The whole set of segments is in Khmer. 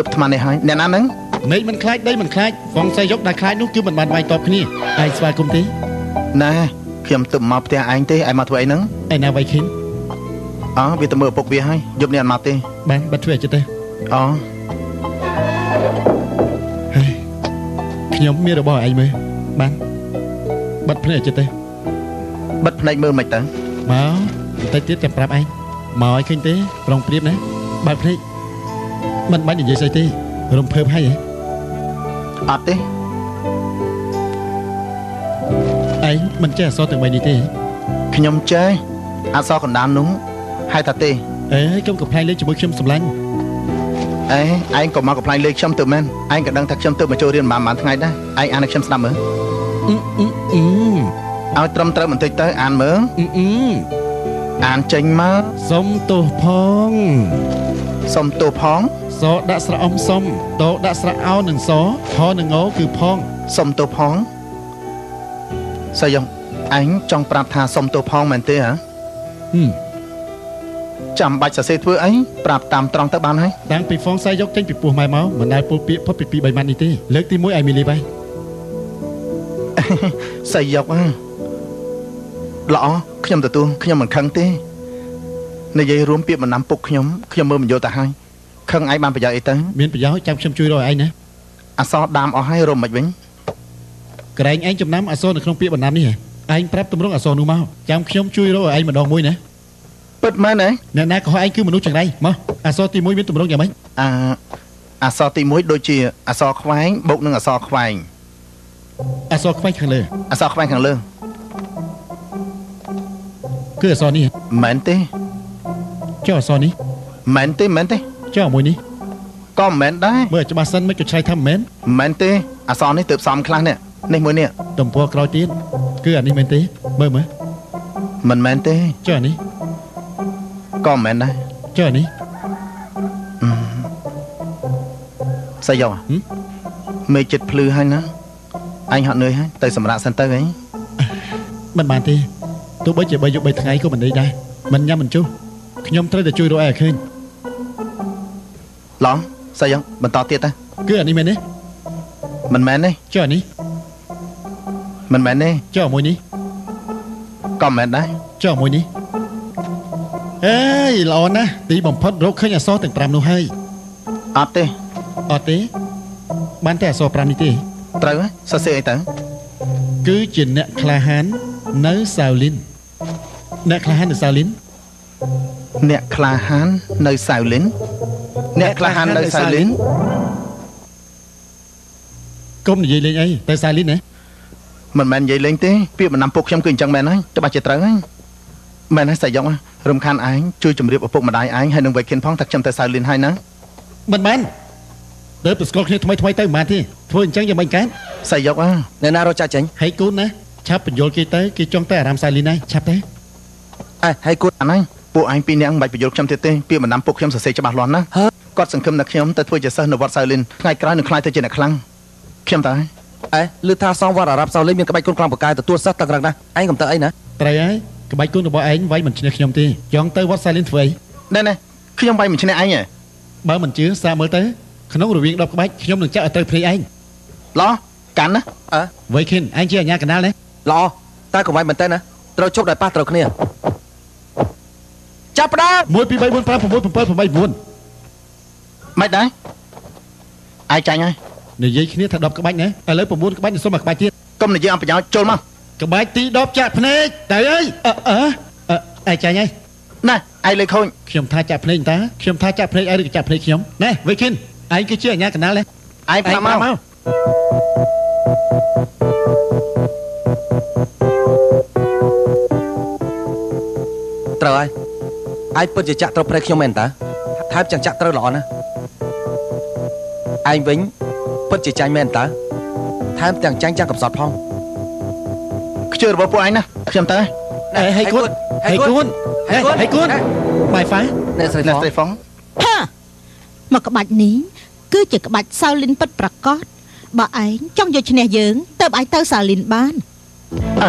យកអាត្មានេះហើយអ្នកណាហ្នឹងមេឃមិនខ្លាចដីមិនខ្លាចហ្វងសៃយកដែលខ្លាចនោះគឺមិនបានវាយតបគ្នាឯងស្វាគមន៍ទេណែខ្ញុំទៅមកផ្ទះឯងទេឯងមកធ្វើអីហ្នឹងឯណាវៃខិនអើវាទៅមើលឪពុកវាហើយយប់នេះអត់មកទេបានបាត់ធ្វើអីចិត្តទេអូហើយខ្ញុំមានរបស់ឯងមើលបានបាត់ភ្នែកចិត្តទេបិទភ្នែកមើលមិនទៅមកបន្តិចទៀតចាំប្រាប់ឯងមកឲ្យឃើញទេ ប្រុងព្រៀបណាបើកភ្នែក មិនបាច់និយាយស្អីទេ រំភើបហើយហ៎អត់ទេឯងមិនចេះអក្សរទាំងបីនេះទេខ្ញុំចេះអក្សរកណ្ដាលនោះហៅថាទេអេកុំកំ pl ែងលេខជាមួយខ្ញុំសម្លាញ់អេឯងក៏មកកំ pl ែងលេខខ្ញុំទៅមែនឯងក៏ដឹងថាខ្ញុំទៅមកចូលរៀនប្រហែលថ្ងៃដែរឯងអានឲ្យខ្ញុំស្ដាប់មើលអ៊ឺអ៊ឺអ៊ឺឲ្យត្រឹមត្រូវបន្តិចទៅអានមើលអ៊ឺអ៊ឺអានចេញមកសុំទោសផងសុំទោសផង សដាក់ស្រៈអំសុំតោដាក់ស្រៈអោនឹងសហនឹងងគឺផងសុំទោសផងសាយងឯងចង់ប្រាប់ថាសុំទោសផងមែនទេហ៎ហឹមចាំបាច់សរសេរធ្វើអីប្រាប់តាមត្រង់ទៅបានហើយតាំងពីហ្វងសៃយកចេញពីពោះម៉ែមកមិនដែលពុលពាកផុតពី2 3ម៉ាត់នេះទេលើកទី1ឲ្យមីលីបៃសាយកហ៎ល្អខ្ញុំទទួលខ្ញុំមិនខឹងទេនិយាយរួមពាក្យបណ្ណាំពុកខ្ញុំខ្ញុំមើលមិនយល់ទៅហើយ ខឹងឯងបានប្រយោជន៍អីទៅមានប្រយោជន៍ចាំខ្ញុំជួយរកឯងណាអសរដាមអស់ហើយរំមិនវិញក្រែងឯងចំណាំអក្សរនៅក្នុងពាក្យបណ្ណាំនេះហ៎ឯងប្រាប់តម្រង់អក្សរនោះមកចាំខ្ញុំជួយរកឲ្យឯងម្ដងមួយណាពិតមែនទេអ្នកណាក៏ឯងគឺមនុស្សចង្រៃមកអក្សរទី1មានតម្រង់យ៉ាងម៉េចអាអសរទី1ដូចជាអសរខ្វែងបូកនឹងអសរខ្វែងអក្សរខ្វែងខាងលើអសរខ្វែងខាងលើគឺអក្សរនេះហ៎មែនទេចុះអក្សរនេះមែនទេមែនទេ ចុះមួយនេះក៏មិនមែនដែរមើលច្បាស់សិនមិនក៏ឆ្លៃថាមិនមែនមិនមែនទេអសរនេះទើបសំខ្លះនេះនេះមួយនេះទំព័រក្រោយទៀតគឺអានេះមែនទេមើលមើលមិនមែនទេចុះអានេះក៏មិនមែនដែរចុះអានេះសាយកហឹមមេឃចិត្តភ្លឺហើយណាអញហត់នឿយហើយទៅសម្រាប់សិនទៅអីមិនបានទេទោះបីជា3យប់3ថ្ងៃក៏មិនដេកដែរមិនញ៉ាំមិនជុះខ្ញុំត្រូវតែជួយរកឯឲ្យឃើញ ឡងសាយកបន្តទៀតទៅគឺអានេះមែនទេមិនមែនទេចុះអានេះមិនមែនទេចុះមួយនេះក៏មិនមែនដែរចុះមួយនេះអេយល្អណាស់ទីបំផុតរកឃើញអក្សរទាំង5នោះហើយអត់ទេអត់ទេ បានតែអក្សរ5នេះទេត្រូវហើយសរសេរអីទៅគឺជាអ្នកក្លាហាននៅសាវលីនអ្នកក្លាហាននៅសាវលីនអ្នកក្លាហាននៅសាវលីន អ្នកក្លាហាននៅសាវលីនកុំនិយាយលេងអីទៅសាវលីនណាមិនមែននិយាយលេងទេពាក្យបណ្ណាំពុកខ្ញុំគឺអញ្ចឹងមែនហើយច្បាស់ជាត្រូវហើយមែនហើយសាយករំខានឯងជួយជម្រាបឪពុកម្ដាយឯងហើយនឹងវៃខិនផងថាខ្ញុំទៅសាវលីនហើយណាមិនមែនទៅទៅស្គាល់គ្នាថ្មីថ្មីទៅមិនបានទេធ្វើអញ្ចឹងយ៉ាងមិនកើតសាយកអើនៅណារត់ចាច់ចេញហើយកូនណាឆាប់បញ្យល់គេទៅគេចង់ទៅអារាមសាវលីនហើយឆាប់ទៅអេហើយគួតអាហ្នឹងពួកឯងពីរនាក់មិនបាច់បញ្យល់ខ្ញុំទៀតទេពាក្យបណ្ណាំពុកខ្ញុំសរសេរច្បាស់លាស់ណាស់ហ៎ គាត់សង្ឃឹមថាខ្ញុំទៅធ្វើជាសិស្សនៅវត្តសាវលីនថ្ងៃក្រោយនឹងខ្លាយទៅជាអ្នកខ្លាំងខ្ញុំទៅហើយអេឮថាសងវត្តអារ៉ាប់សៅលេងមានក្បាច់គុនខ្លាំងបកាយទទួលសិស្សតឹងរឹងណាស់ឯងកុំទៅអីណាត្រូវហើយក្បាច់គុណរបស់ឯងវាយមិនឈ្នះខ្ញុំទេចង់ទៅវត្តសាវលីនធ្វើអីណែណែខ្ញុំវាយមិនឈ្នះឯងទេបើមិនជឿសាកមើលទៅក្នុងរវាង10ក្បាច់ខ្ញុំនឹងចាក់ឲ្យទៅភ្នែកឯងឡោះកាន់ណាអើវៃខិនឯងជាអាញាកណ្ដាលណាល្អតែកុំវាយមែនតើណាត្រូវជប់ដោយប៉ះត្រូវគ្នាចាប់ផ្ដើម1 2 3 4 5 6 7 8 9 មិនដែរឯងចាញ់ហើយនិយាយគ្នាថា10ក្បាច់ណាឥឡូវ9ក្បាច់នឹងសុំមួយក្បាច់ទៀតកុំនិយាយអស់ប្រយោជន៍ចូលមកក្បាច់ទី10ចាក់ភ្នែកទៅអើយអឺអឺអឺឯងចាញ់ហើយណែឯងលេខខូចខ្ញុំថាចាក់ភ្នែកតាខ្ញុំថាចាក់ភ្នែកឯងឬក៏ចាក់ភ្នែកខ្ញុំណែវៃខិនឯងគឺជាអាញាកណ្ដាលណាឯងប្រាប់មកត្រូវហើយឯងពិតជាចាក់ត្រូវព្រៃខ្ញុំមែនតើថែមចាំចាក់ត្រូវល្អណាស់ ឯងវិញពិតជាចាញ់មែនតើថែមទាំងចាញ់ចាំកំសត់ផងខ្ជិលរបស់ពួកឯងណាខ្ញុំទៅហើយអេហេគួនហេគួនហេហេគួនបាយហ្វាអ្នកស្រីអ្នកផងស្រីហ្វុងហាមកក្បាច់នេះគឺជាក្បាច់សាវលីនពិតប្រកបបើឯងចង់យកឈ្នះយើងទៅឯងទៅសាវលីនបានអើ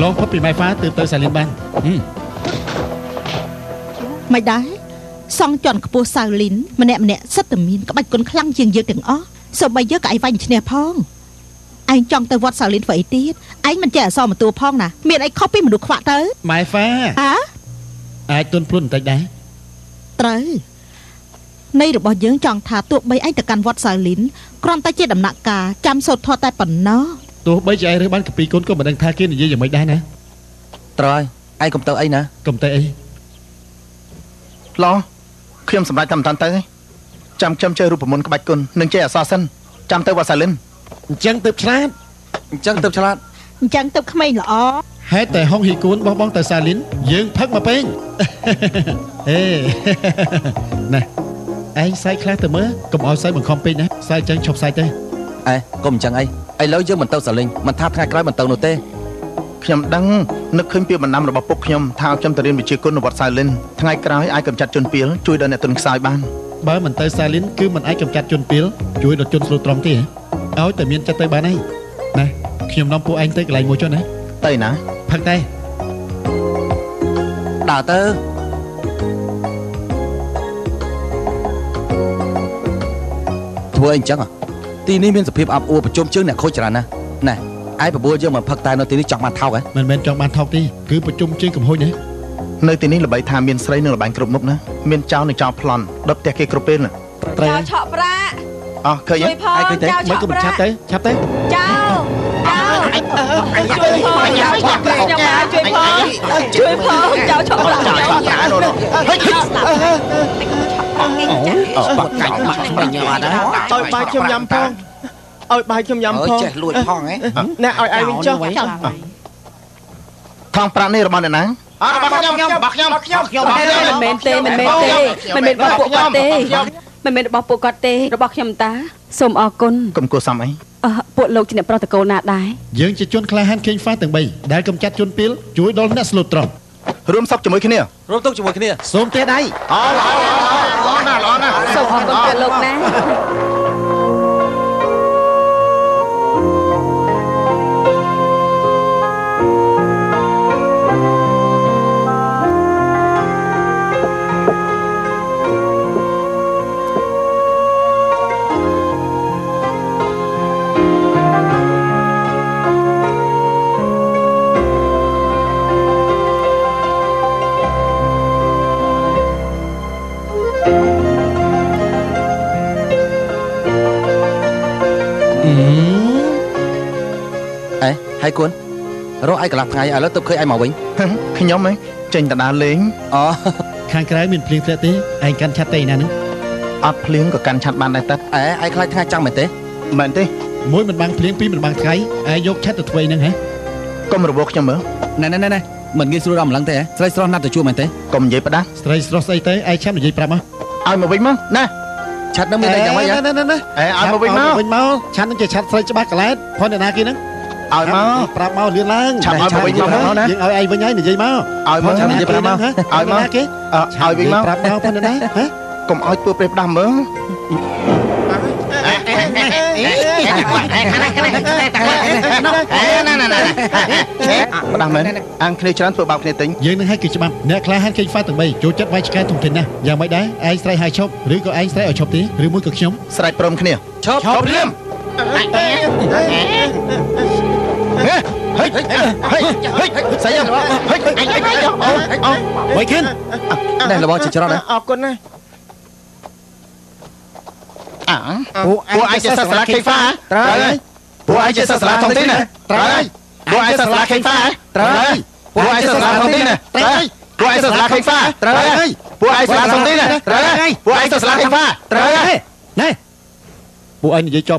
ឆ្លងផុតពីម៉ែហ្វាទើបទៅសាលីនបានហឹមមិនដែរសង់ជន់ខ្ពស់សៅលីនម្នាក់ម្នាក់សិតតែមានក្បាច់គុណខ្លាំងជាងយើងទាំងអស់សូម្បីយើងក៏ឯងវាញ់ឈ្នះផងឯងចង់ទៅវត្តសៅលីនធ្វើអីទៀតឯងមិនចេះអសរបន្ទួផងណាមានអីខុសពីមនុស្សខ្វាក់ទៅម៉ែហ្វាអើអាចទន់ភ្លន់បន្តិចដែរត្រូវនៃរបស់យើងចង់ថាទោះបីឯងទៅកាន់វត្តសៅលីនគ្រាន់តែជាដំណាក់កាលចាំសូត្រធម៌តែប៉ុណ្ណោះ ទោះបីជាឯងរើសបានកពីកូនក៏មិនដឹងថាគេនិយាយយ៉ាងម៉េចដែរណាត្រូវហើយឯងកុំទៅអីណាកុំទៅអីឡោះខ្ញុំសម្រេចតែមិនតាន់ទៅទេចាំខ្ញុំ chơi រូបមន្តក្បាច់គុណនិងចេះអក្សរសិនចាំទៅវត្តសាលិនអញ្ចឹងទើបឆ្លាតអញ្ចឹងទៅឆ្លាតអញ្ចឹងទៅក្មេងល្អហេតុតែហុងហ៊ីគួនបោះបង់ទៅសាលីនយើងផឹកមកពេងអេណែឯងសើចខ្លះទៅមើលកុំឲ្យសើចបង្ខំពេកណាសើចចឹងឈប់សើចទៅ អេកុំអញ្ចឹងអីឥឡូវយើងមិនទៅសាលីងមិនថាថ្ងៃក្រោយមិនទៅនោះទេខ្ញុំដឹងនឹកឃើញពីបណ្ដាំរបស់ពុកខ្ញុំថាឲ្យខ្ញុំទៅរៀនវិជ្ជាគុណនៅវត្តសាលិនថ្ងៃក្រោយអាចកំចាត់ជនពីលជួយដល់អ្នកទុនខ្សោយបានបើមិនទៅសាលីនគឺមិនអាចកំចាត់ជនពីលជួយដល់ជនស្លូតត្រង់ទេហ៎ឲ្យតែមានចិត្តទៅបានហើយណាខ្ញុំនាំពួកឯងទៅកន្លែងមួយចុះណាទៅណាផឹកតែដើរទៅធ្វើអីអញ្ចឹងហ៎ ទីនេះមានសភាពអាប់អួរប្រជុំជើងអ្នកខូចច្រើនណាស់ណែឯងបបួលយើងមកផឹកតែនៅទីនេះចង់បានថោកហ៎មិនមែនចង់បានថោកទេគឺប្រជុំជើងកំហុញណានៅទីនេះល្បីថាមានស្រីនិងល្បែងគ្រប់មុខណាមានចៅនិងចៅប្លន់ដុតផ្ទះគេគ្រប់ពេលណាត្រូវចៅឆក់ប្រាក់អោះឃើញជួយទេផងឯងឃើញទេចៅមិនឆក់ក៏មិនប្រាឆាប់ក់ទៅឆាប់ទៅចៅចៅជួយផងចៅឆក់ប្រាក់ខ្ញុំមកជួយផងជួយផងចៅឆក់ប្រាក់ចៅឆក់ប្រាក់នោះនោះហេស្លា ប់អូបាក់កាច់បាក់បាញ់អត់ណាឲ្យបាយខ្ញុំញ៉ាំផងឲ្យបាយខ្ញុំញ៉ាំអើផងចេះលួចផងហ៎ណែឲ្យឯងវិញចុះចៅថងប្រាក់នេះរបស់អ្នកណាអត់របស់ខ្ញុំរបស់ខ្ញុំខ្ញុំខ្ញុំមិនមែនទេមិនមែនទេមិនមែនរបស់ពួកគាត់ទេមិនមែនរបស់ពួកគាត់ទេរបស់ខ្ញុំតាសូមអរគុណកុំគួរសមអីអឺពួកលោកជាអ្នកប្រុសតកូលណាដែរយើងជាជនក្លាហានខេងហ្វាទាំង3ដែលកំចាត់ជនពីលជួយដល់អ្នកស្លូតត្រង់រួមសុខជាមួយគ្នារួមទុកជាមួយគ្នាសូមទេដៃអូល្អ ណាស់ល្អណាស់សូមអរគុណពួកលោកណា អេហើយគួនរកឯងកន្លះថ្ងៃឥឡូវទៅឃើញឯងមកវិញខ្ញុំហ៎ចេញតដាលេងអូខាងក្រៅមានភ្លៀងធ្លាក់ទេឯងកាន់ឆាត់ទេណានឹងអត់ភ្លៀងក៏កាន់ឆាត់បានដែរតាអេឯងខ្លាចថ្ងៃចាំងមែនទេមែនទេមួយមិនបាំងភ្លៀងពីរមិនបាំងថ្ងៃឯងយកឆាត់ទៅធ្វើអីហ្នឹងហ៎កុំរវល់ខ្ញុំមើលណែណែណែមិនងាយស្រួលដល់ម្លឹងទេស្រីស្រស់ណាស់ទៅជួបមែនទេកុំនិយាយផ្ដាស់ស្រីស្រស់ស្អីទៅឯងឆាប់និយាយប្រាប់មកឲ្យមកវិញមកណា ឆាត់នឹងមានតែយ៉ាងម៉េចហ៎ណែណែណែអេឲ្យមកវិញមកវិញមកឆាត់នឹងជាឆាត់ស្រីច្បាស់កលែតផនអ្នកណាគេហ្នឹងឲ្យមកប្រាប់មកលឿនឡើងឆាប់ឲ្យមកវិញមកណាយើងឲ្យឯងវិញហើយនិយាយមកឲ្យមកឆាត់និយាយប្រាប់មកឲ្យមកណាគេអើឲ្យវិញមកប្រាប់មកផនអ្នកណាហ៎កុំឲ្យទួព្រេះផ្ដាស់មើល ផ្ដាស់មែនអាំងគ្នាច្រើនធ្វើបោកគ្នាទិញយើងនឹងឲ្យគឺច្បាប់អ្នកខ្លះហានគេហ្វាទាំង3ចូលចិត្តវាយឆ្កែធំធេងណាស់យ៉ាងម៉េចដែរឯងស្រីឲ្យឈប់ឬក៏ឯងស្រីឲ្យឈប់ទេឬមួយក៏ខ្ញុំស្រែកព្រមគ្នាឈប់ឈប់ភ្លាមហេហេហេហេស្អីហេហេអូវ៉ៃខិនណែរបស់ជាច្រើនណាស់អរគុណណាស់ អាពួកឯងជាសាស្ត្រាខេហ្វាត្រូវហើយពួកឯងជាសាស្ត្រាធំទីណាត្រូវហើយពួកឯងសាស្ត្រាខេហ្វាត្រូវហើយពួកឯងសាស្ត្រាធំទីណាត្រូវហើយពួកឯងសាស្ត្រាខេហ្វាត្រូវហើយពួកឯងសាស្ត្រាធំទីណាត្រូវហើយពួកឯងសាស្ត្រាខេហ្វាត្រូវហើយណែពួកឯងនិយាយចប់